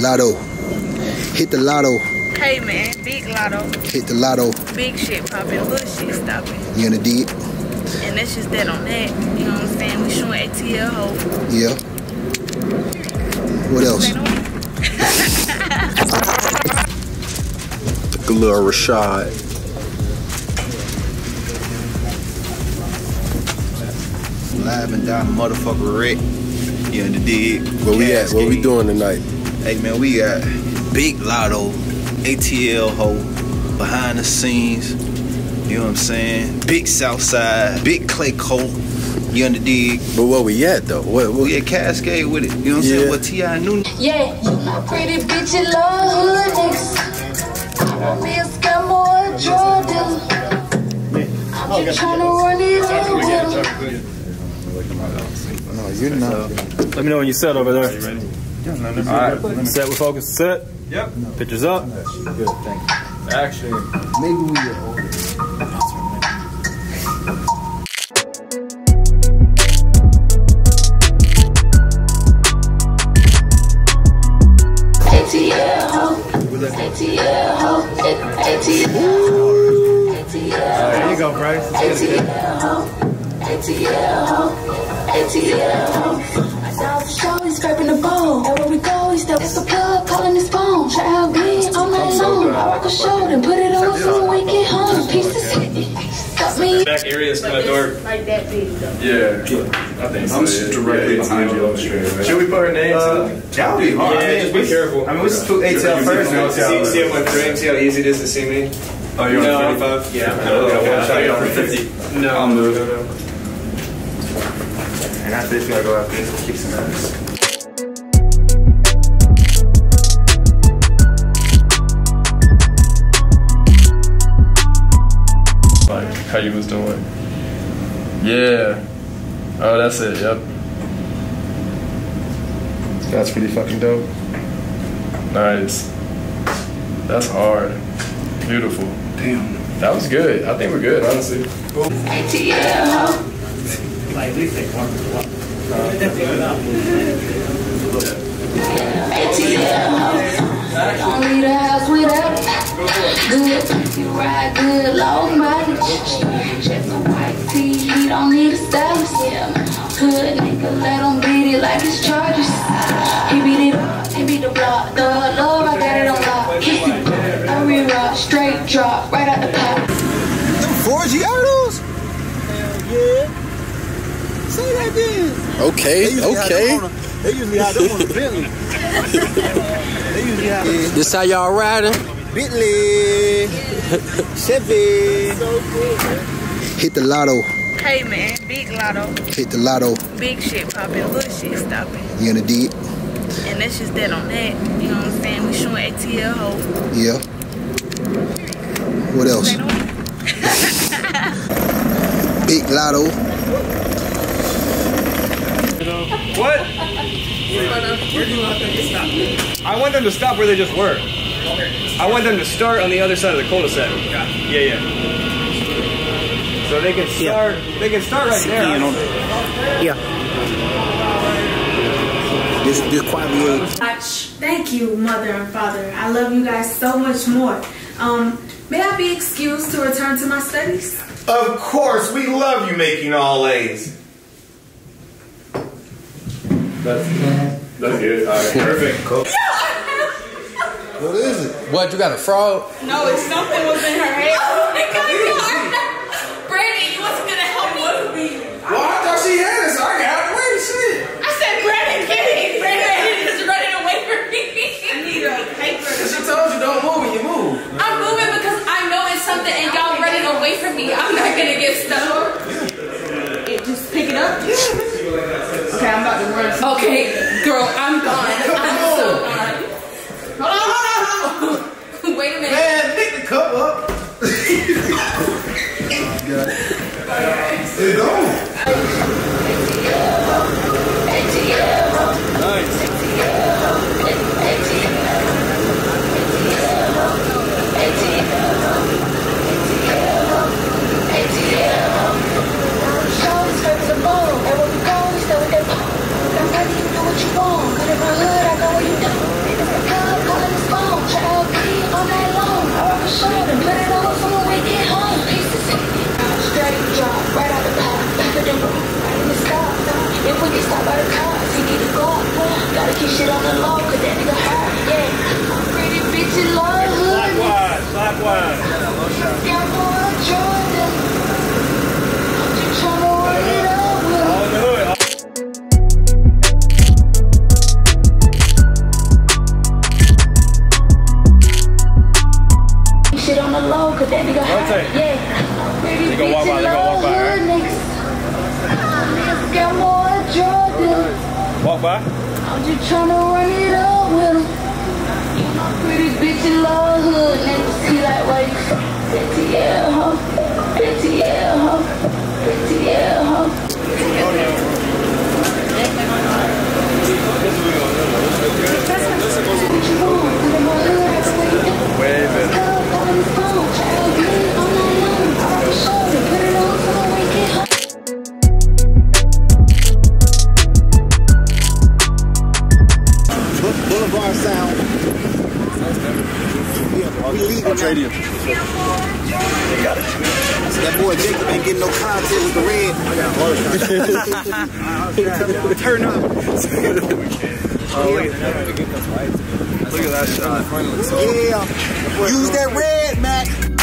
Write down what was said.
Lotto. Hit the lotto. Hey man, big lotto, Hit the lotto. big shit popping, little shit stopping. You in the dig? And that's just that on that. You know what I'm saying? We showing ATL hoe. Yeah. What else? They Took a little Rashad. Live and down motherfucker Rick. You in the dig? What we at? What we doing tonight? Hey man, we got Big Latto, ATL Ho, behind the scenes. You know what I'm saying? Big Southside, Big Clay Cole. You in the dig? But what we at though? What? what We at Cascade with it. You know what I'm Yeah. saying? What T.I. knew. Yeah, you my pretty bitch, you love hood niggas. I want me a scam or a drug dealer. I'm just tryna run it up with 'em. No, you're not. Let me know when you're set over there. Alright, set with focus. Set. Yep. Pictures up. Good, thank you. Action. Maybe we get older. ATL ATL ho, ATL ho, ATL There you go, Bryce. ATL ho, ATL ho, ATL ho. South Shore, he's scraping the bowl. Everywhere we go, he's still. It's the plug calling his phone. Child me all night long. I rock a show, then put it on so we get home. Pieces. Got me. Back area is kind of dark. like that big though. Yeah. I think so. I'm yeah. directly Yeah, behind you on the street, right? Should we put our names uh, up? That would be hard. Yeah, just be careful. I mean, we just put ATL first. No, now. see, see how my frame, see how easy it is to see me? Oh, you're no, oh, on 35? Yeah. No, No, okay, no, I thought you were no, on 50. No, I'll no, move. no, no. And after this, we gotta go after this. And kick some ass. Like, how you was doing. Yeah. Oh, that's it, yep. That's pretty fucking dope. Nice. That's hard. Beautiful. Damn. That was good. I think we're good, honestly. ATL ho. ATL ho. Then. Okay. Okay. They usually have them on the Bentley. they usually have This how y'all riding? Bentley, Chevy. So cool. Hit the lotto. Hey man, big lotto, Hit the lotto. big shit popping, little shit stopping. You in the dig? And that's just that on that. You know what I'm saying? We showing ATL hoe. Yeah. What else? They know Big Latto. What? I want them to stop where they just were. I want them to start on the other side of the cul-de-sac. Yeah, yeah. So they can start. They can start right there. Yeah. This this quietly much. Thank you, mother and father. I love you guys so much more. Um, may I be excused to return to my studies? Of course, we love you making all A's. That's, that's good. All right, perfect. What is it? What? You got a frog? No, it's something was in her head. It don't. Walk by. I'm just tryna run it up with 'em. Pretty bitch in love hood, niggas see like why you bitch yeah, huh? Bitch yeah, huh? Bitch yeah, huh? That boy Jacob ain't getting no content with the red. I got hard Turn up. Oh, look at that shot. Yeah. Use that red, Mac.